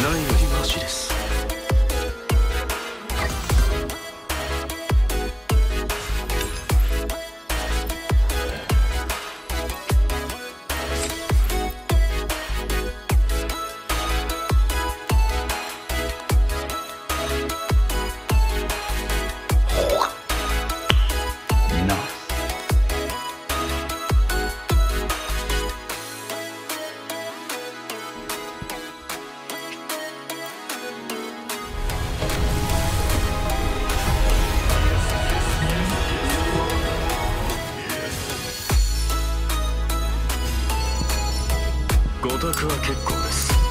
ないよりマシです。ご託は結構です。